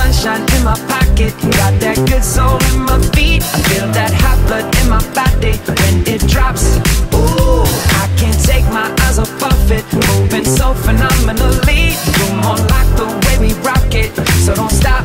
sunshine in my pocket, got that good soul in my feet. I feel that hot blood in my body when it drops. Ooh, I can't take my eyes off of it, moving so phenomenally. You're more like the way we rock it, so don't stop.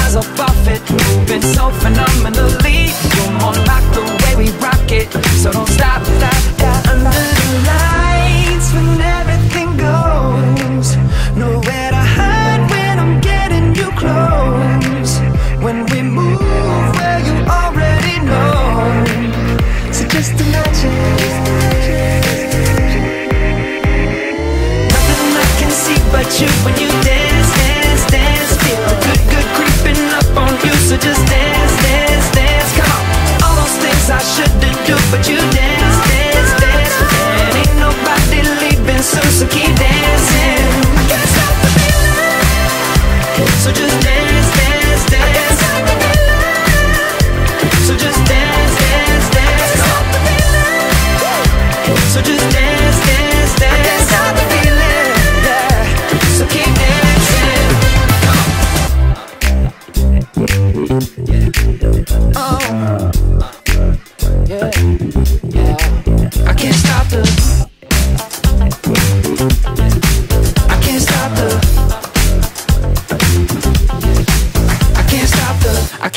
when you dance, dance, dance. Good, good creeping up on you. So just dance, dance, dance. Come on. All those things I shouldn't do, but you dance,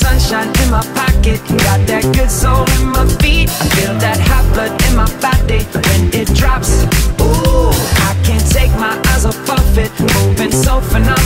sunshine in my pocket, got that good soul in my feet. I feel that hot blood in my body when it drops. Ooh, I can't take my eyes off of it, moving so phenomenally.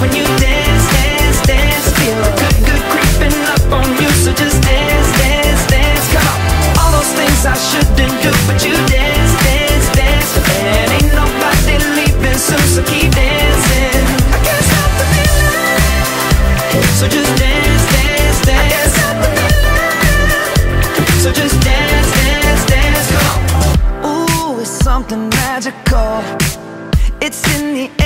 when you dance, dance, dance. Feel good, good creeping up on you, so just dance, dance, dance. Come on, all those things I shouldn't do, but you dance, dance, dance. And ain't nobody leaving so keep dancing. I can't stop the feeling, so just dance, dance, dance. Can't stop the feeling, so just dance, dance, dance. Come on. Ooh, it's something magical. It's in the air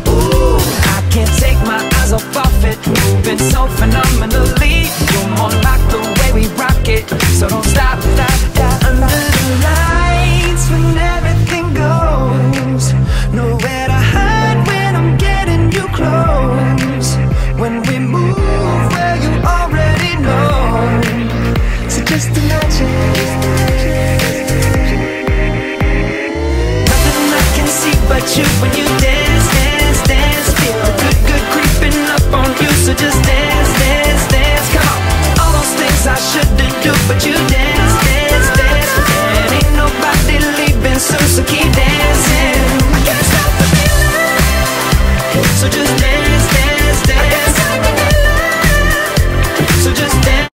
but you when you dance, dance, dance, feel the good, good creeping up on you. So just dance.